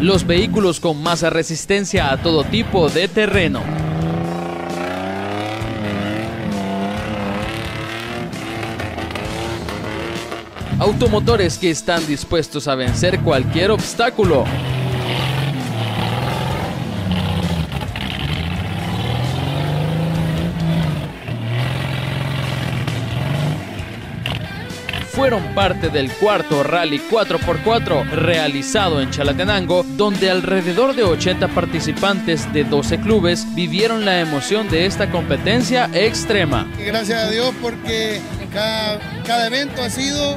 los vehículos con más resistencia a todo tipo de terreno. Automotores que están dispuestos a vencer cualquier obstáculo. Fueron parte del cuarto Rally 4x4 realizado en Chalatenango, donde alrededor de 80 participantes de 12 clubes vivieron la emoción de esta competencia extrema. Gracias a Dios porque cada, cada evento ha sido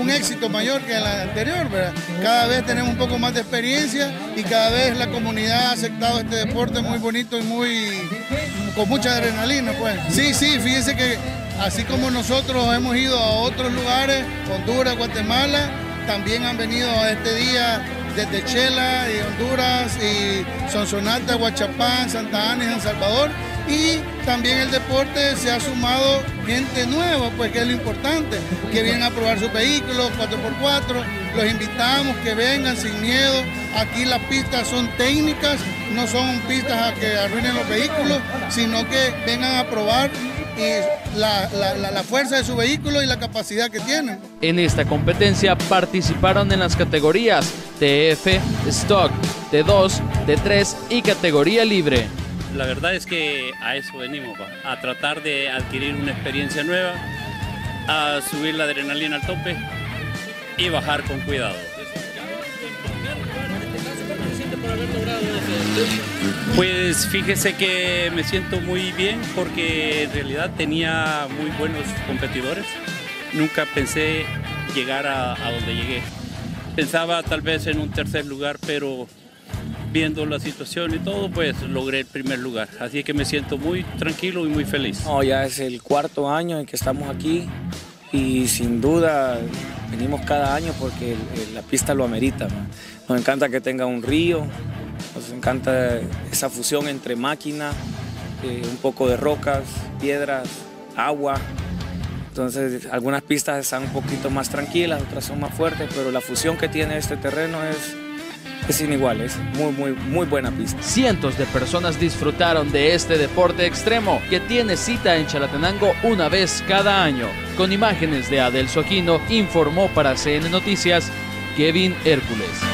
un éxito mayor que el anterior, ¿verdad? Cada vez tenemos un poco más de experiencia y cada vez la comunidad ha aceptado este deporte muy bonito y muy con mucha adrenalina, pues. Sí, sí, fíjense que Así como nosotros hemos ido a otros lugares, Honduras, Guatemala, también han venido a este día desde Chela y Honduras y Sonsonate, Huachapán, Santa Ana y San Salvador. Y también el deporte se ha sumado gente nueva, pues que es lo importante, que vienen a probar sus vehículos 4x4. Los invitamos que vengan sin miedo. Aquí las pistas son técnicas, no son pistas a que arruinen los vehículos, sino que vengan a probar y la, la, fuerza de su vehículo y la capacidad que tienen. En esta competencia participaron en las categorías TF, Stock, T2, T3 y categoría libre. La verdad es que a eso venimos, a tratar de adquirir una experiencia nueva, a subir la adrenalina al tope y bajar con cuidado. Pues fíjese que me siento muy bien porque en realidad tenía muy buenos competidores. Nunca pensé llegar a, donde llegué. Pensaba tal vez en un tercer lugar, pero viendo la situación y todo, pues logré el primer lugar. Así que me siento muy tranquilo y muy feliz. Ya es el cuarto año en que estamos aquí y sin duda venimos cada año porque la pista lo amerita. Nos encanta que tenga un río, nos encanta esa fusión entre máquina, eh, un poco de rocas, piedras, agua. Entonces algunas pistas están un poquito más tranquilas, otras son más fuertes, pero la fusión que tiene este terreno es, es inigual, es muy, muy, muy buena pista. Cientos de personas disfrutaron de este deporte extremo que tiene cita en Chalatenango una vez cada año. Con imágenes de Adel Aquino, informó para CN Noticias Kevin Hércules.